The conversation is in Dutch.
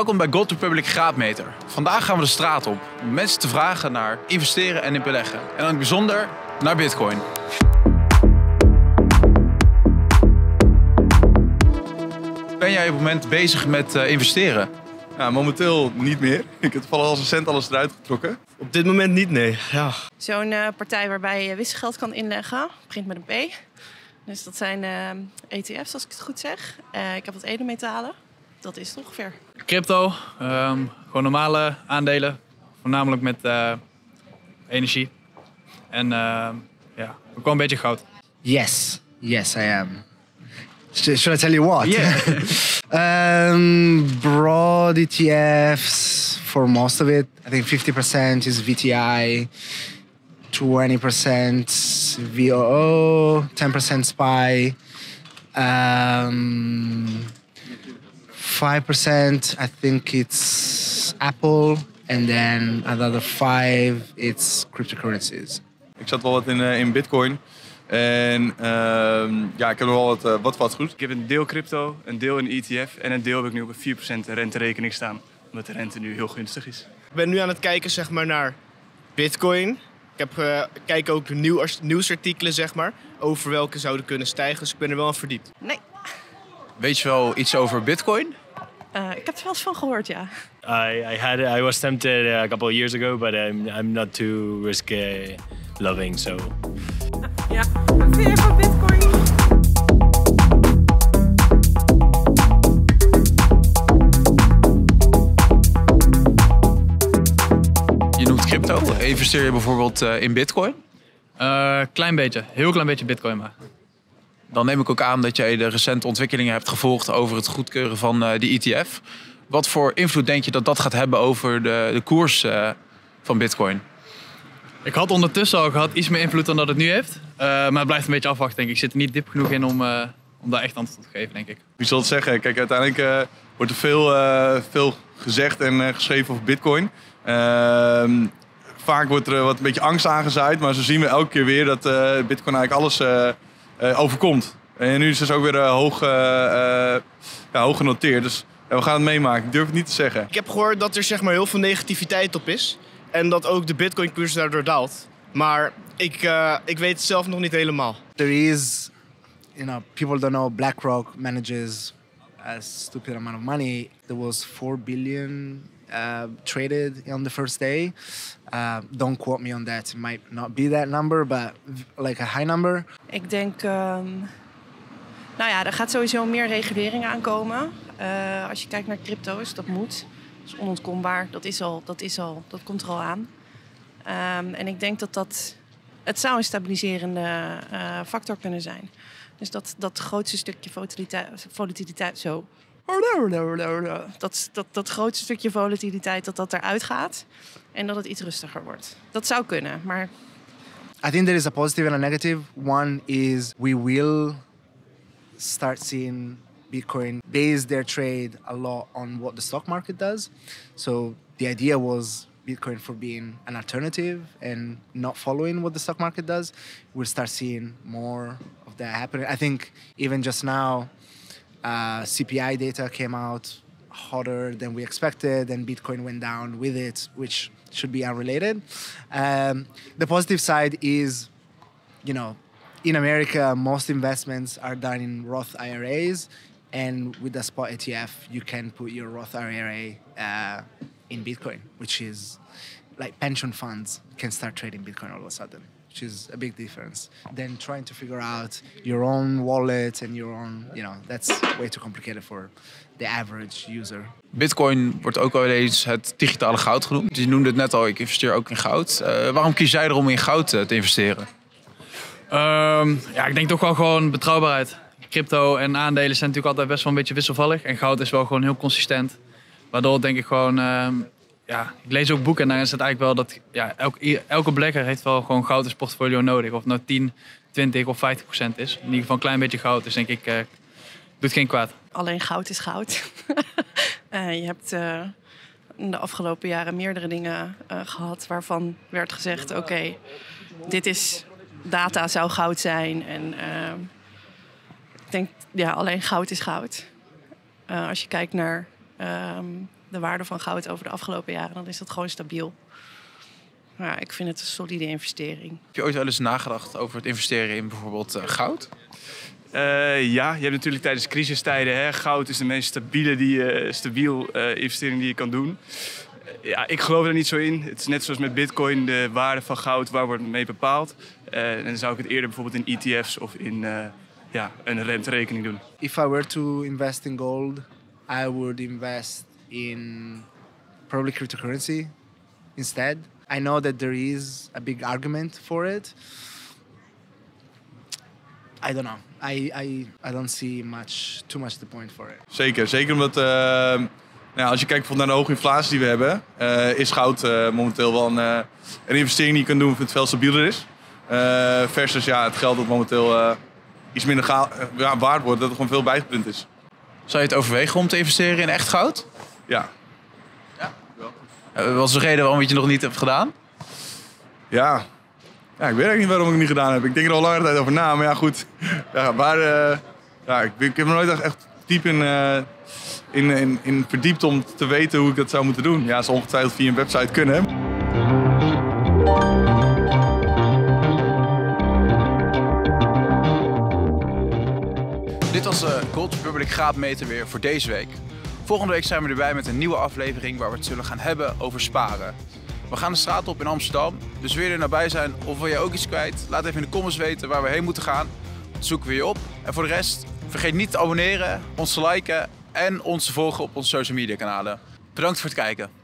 Welkom bij Gold Republic Graadmeter. Vandaag gaan we de straat op om mensen te vragen naar investeren en in beleggen. En dan in het bijzonder naar Bitcoin. Ben jij op het moment bezig met uh, investeren? Ja, momenteel niet meer. Ik heb toevallig als een cent alles eruit getrokken. Op dit moment niet, nee. Ja. Zo'n uh, partij waarbij je wisselgeld kan inleggen, begint met een P. Dus dat zijn uh, ETF's, als ik het goed zeg. ik heb wat edelmetalen. Dat is het ongeveer. Crypto, um, gewoon normale aandelen, voornamelijk met uh, energie. En uh, ja, ook wel een beetje goud. Yes, yes I am. Should I tell you what? Yeah. um, broad ETFs for most of it. I think 50% is VTI, 20% VOO, 10% SPY. Um, 5% I think it's Apple. And then another 5 it's cryptocurrencies. Ik zat wel wat in, uh, in Bitcoin. En uh, ja, ik heb nog wel wat, uh, wat, wat goed. Ik heb een deel crypto, een deel in ETF en een deel heb ik nu op een 4% renterekening staan. Omdat de rente nu heel gunstig is. Ik ben nu aan het kijken zeg maar, naar Bitcoin. Ik heb, uh, kijk ook nieuw, nieuwsartikelen zeg maar, over welke zouden kunnen stijgen. Dus ik ben er wel aan verdiept. Nee. Weet je wel iets over Bitcoin? Uh, ik heb er wel eens van gehoord, ja. I, I had I was tempted a couple of years ago, but I'm I'm not too risk loving, so. Ja, wat vind je van Bitcoin? Je noemt crypto. Investeer je bijvoorbeeld uh, in Bitcoin? Uh, klein beetje, heel klein beetje Bitcoin maar. Dan neem ik ook aan dat jij de recente ontwikkelingen hebt gevolgd over het goedkeuren van uh, die ETF. Wat voor invloed denk je dat dat gaat hebben over de, de koers uh, van Bitcoin? Ik had ondertussen al gehad iets meer invloed dan dat het nu heeft. Uh, maar het blijft een beetje afwachten, denk ik. Ik zit er niet diep genoeg in om, om daar echt antwoord op te geven, denk ik. Wie zal het zeggen? Kijk, uiteindelijk wordt er veel, veel gezegd en geschreven over Bitcoin. Ehm, vaak wordt er wat een beetje angst aangezaaid, maar zo zien we elke keer weer dat Bitcoin eigenlijk alles uh, overkomt. En nu is het dus ook weer uh, hoog, uh, ja, hoog genoteerd. Dus we gaan het meemaken. Ik durf het niet te zeggen. Ik heb gehoord dat er zeg maar, heel veel negativiteit op is. En dat ook de bitcoin-koers daardoor daalt. Maar ik, ik weet het zelf nog niet helemaal. There is, you know, people don't know BlackRock manages a stupid amount of money. There was 4 billion uh, traded on the first day. Uh, don't quote me on that. It might not be that number, but like a high number. Ik denk, um, nou ja, er gaat sowieso meer regulering aankomen. Uh, als je kijkt naar crypto's, dat moet. Dat is onontkombaar. Dat is al, dat is al, dat komt er al aan. Um, en ik denk dat dat, het zou een stabiliserende uh, factor kunnen zijn. Dus dat dat grootste stukje volatiliteit, volatiliteit zo dat, dat, dat grootste stukje volatiliteit dat dat eruit gaat en dat het iets rustiger wordt. Dat zou kunnen, maar. I think there is a positive and a negative. One is we will start seeing Bitcoin base their trade a lot on what the stock market does. So the idea was Bitcoin for being an alternative and not following what the stock market does. We'll start seeing more of that happening. I think even just now, uh, CPI data came out hotter than we expected, and Bitcoin went down with it, which should be unrelated. Um, the positive side is, you know, in America, most investments are done in Roth IRAs, and with the spot ETF, you can put your Roth IRA uh, in Bitcoin, which is like pension funds can start trading Bitcoin all of a sudden. Which is a big difference. Then trying to figure out your own wallet and your own, you know, that's way too complicated for the average user. Bitcoin wordt ook wel eens het digitale goud genoemd. Je noemde het net al, ik investeer ook in goud. Uh, waarom kies jij erom in goud uh, te investeren? Um, ja, ik denk toch wel gewoon betrouwbaarheid. Crypto en aandelen zijn natuurlijk altijd best wel een beetje wisselvallig. En goud is wel gewoon heel consistent. Waardoor denk ik gewoon um, ja, ik lees ook boeken en daar is het eigenlijk wel dat ja, elke, elke heeft wel gewoon goud portfolio nodig. Of het nou 10, 20 of 50 procent is. In ieder geval een klein beetje goud. Dus denk ik, uh, doet geen kwaad. Alleen goud is goud. uh, je hebt uh, in de afgelopen jaren meerdere dingen gehad waarvan werd gezegd: oké, dit is data zou goud zijn. En ik denk, ja, alleen goud is goud. als je kijkt naar. Um, de waarde van goud over de afgelopen jaren, dan is dat gewoon stabiel. Maar ja, ik vind het een solide investering. Heb je ooit wel eens nagedacht over het investeren in bijvoorbeeld eh, goud? Eh, ja, je hebt natuurlijk tijdens crisistijden, hè, goud is de meest stabiele die, eh, stabiel eh, investering die je kan doen. Ja, ik geloof er niet zo in. Het is net zoals met bitcoin, de waarde van goud, waar wordt het mee bepaald? Eh, en dan zou ik het eerder bijvoorbeeld in ETF's of in eh, ja, een renterekening doen. If I were to invest in gold, I would invest in probably cryptocurrency instead. I know that there is a big argument for it. I don't know. I, I, I don't see much too much the point for it. Zeker, zeker omdat eh, nou, als je kijkt naar de hoge inflatie die we hebben, eh, is goud eh, momenteel wel een, eh, een investering die je kan doen of het veel stabieler is. Eh, versus ja, het geld dat momenteel eh, iets minder ga- ja, waard wordt, dat er gewoon veel bijgeprint is. Zou je het overwegen om te investeren in echt goud? Ja, Eh, Wat is de reden waarom je het nog niet hebt gedaan? ja. ja, ik weet eigenlijk niet waarom ik het niet gedaan heb. Ik denk er al langere tijd over na, maar ja goed. Ja, maar eh, ja, ik, ik heb me nooit echt, echt diep in, eh, in, in, in verdiept om te weten hoe ik dat zou moeten doen. Ja, zal ongetwijfeld via een website kunnen. Dit was de Gold Republic graadmeter weer voor deze week. Volgende week zijn we erbij met een nieuwe aflevering waar we het zullen gaan hebben over sparen. We gaan de straat op in Amsterdam, dus wil er nabij zijn of wil je ook iets kwijt? Laat even in de comments weten waar we heen moeten gaan. Dan zoeken we je op. En voor de rest, vergeet niet te abonneren, ons te liken en ons te volgen op onze social media kanalen. Bedankt voor het kijken.